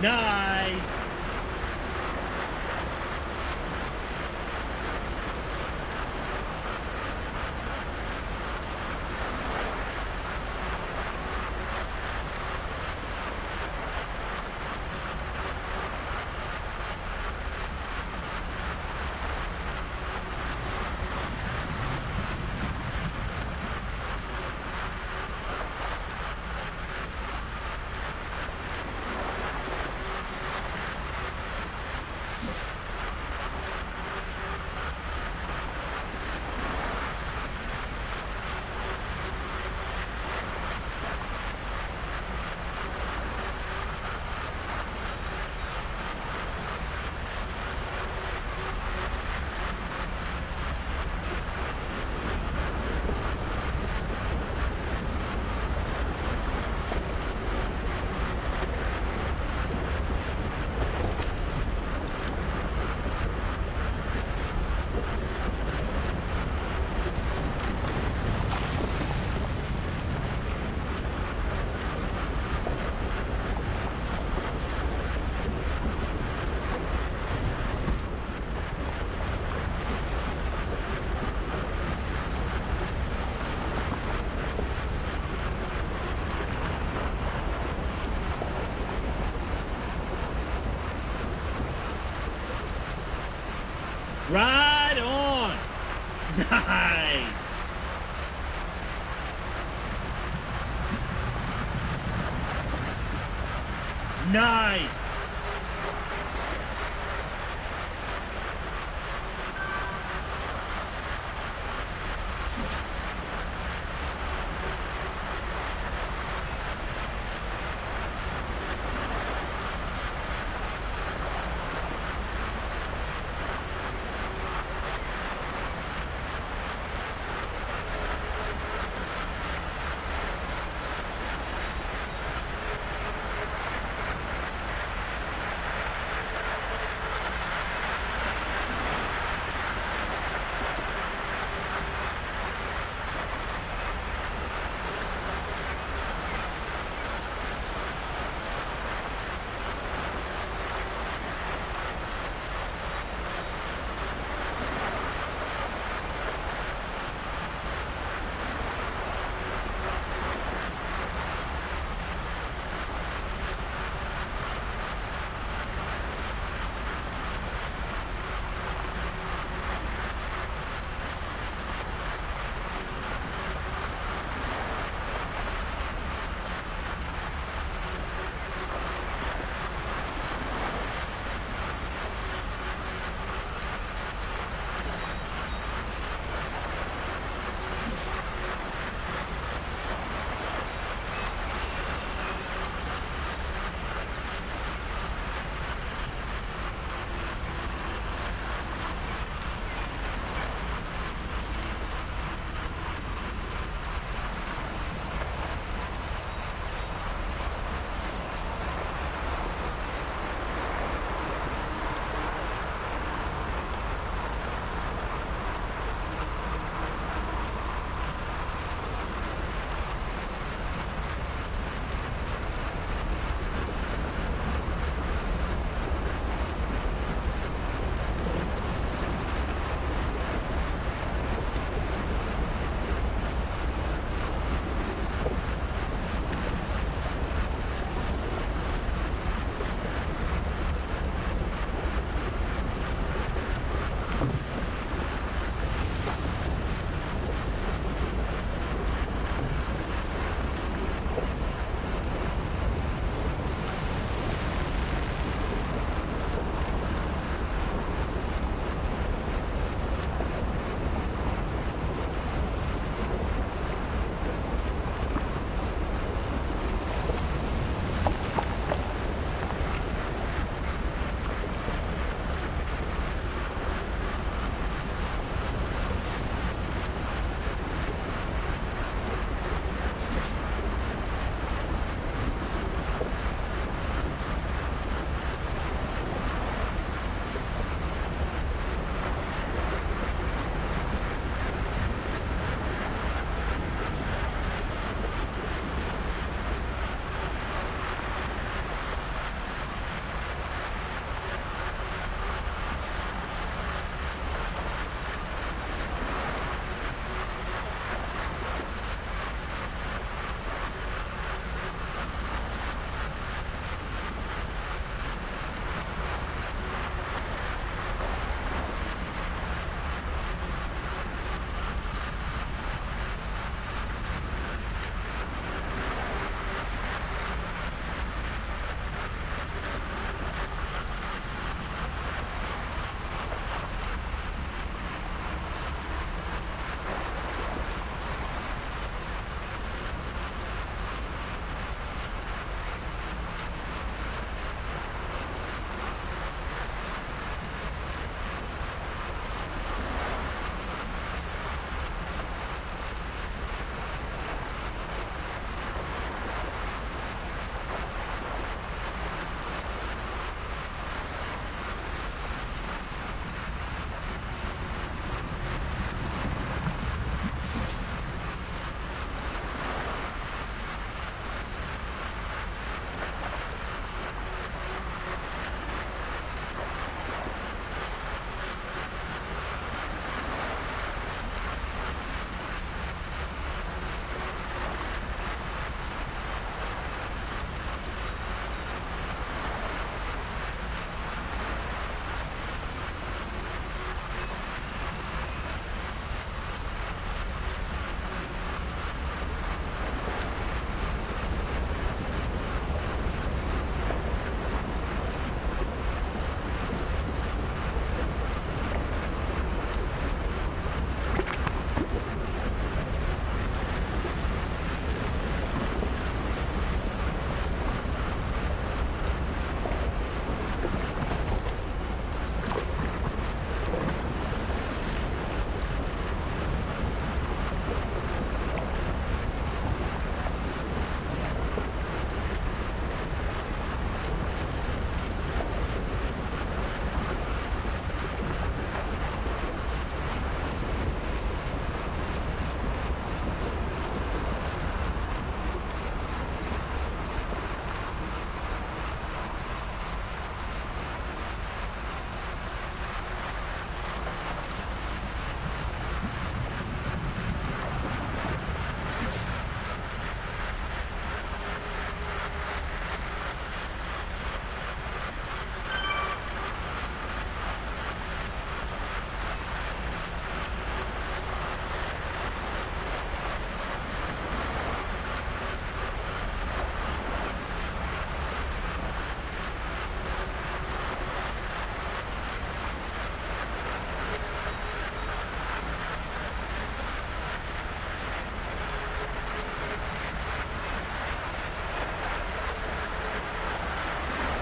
Nice.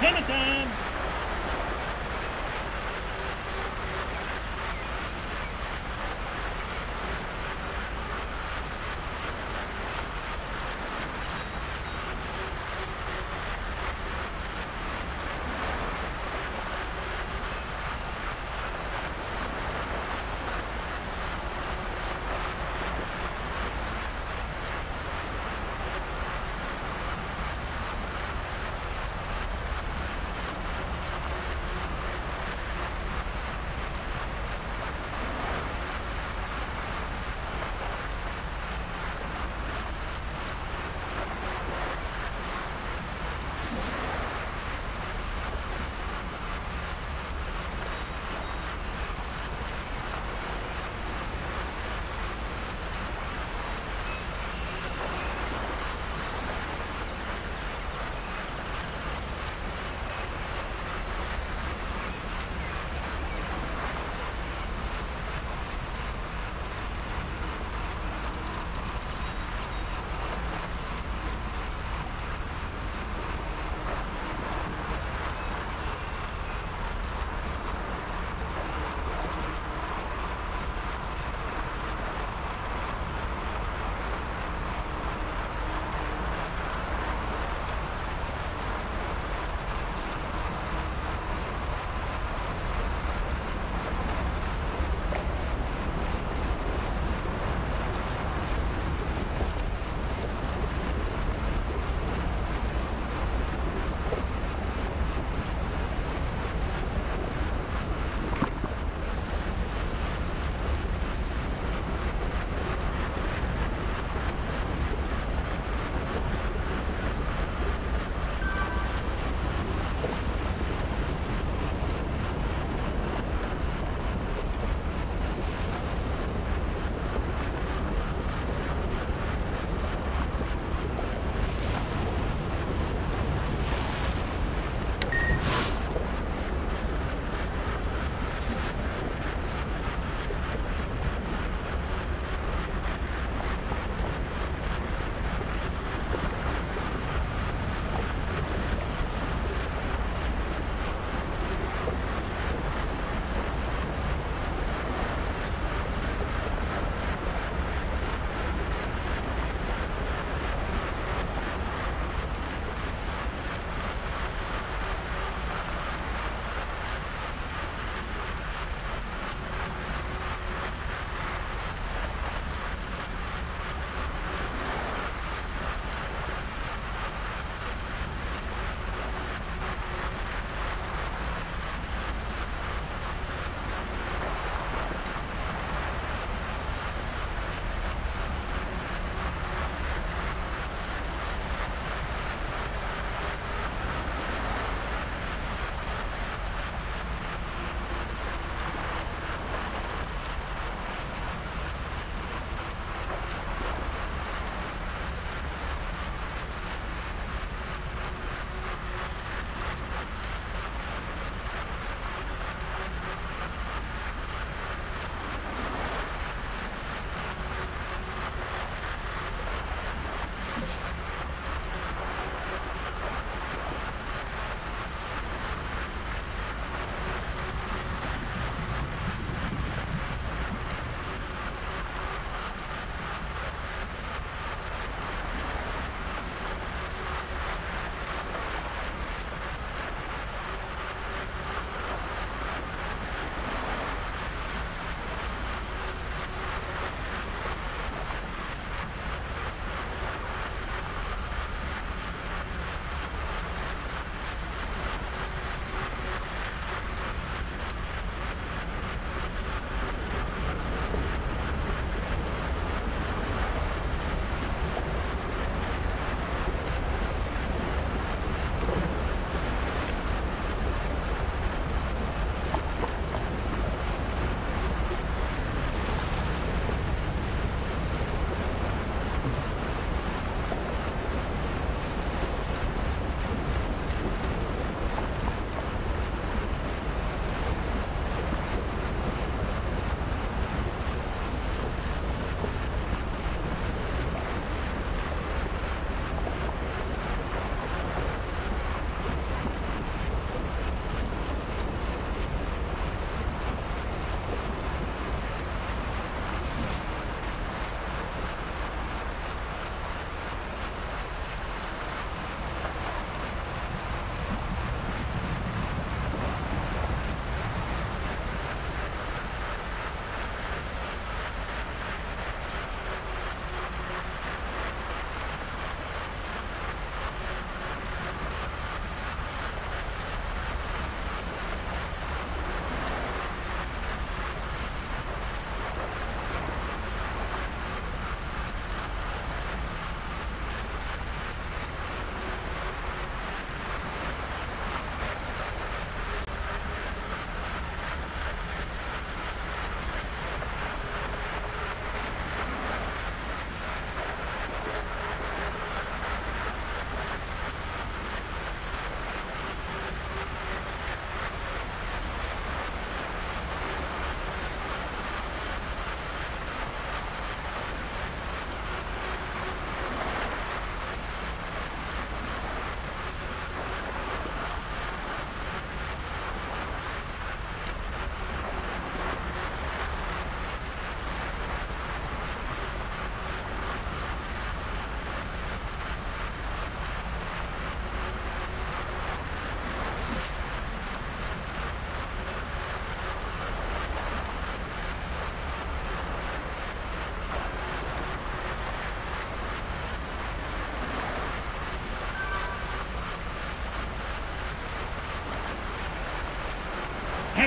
Hammer time!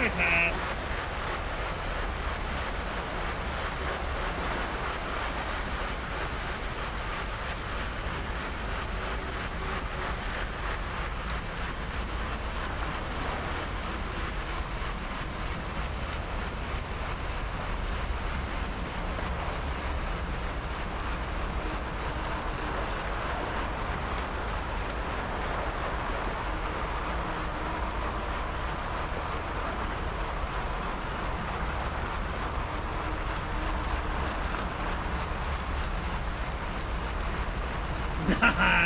ahead of time. Habitat. Nice.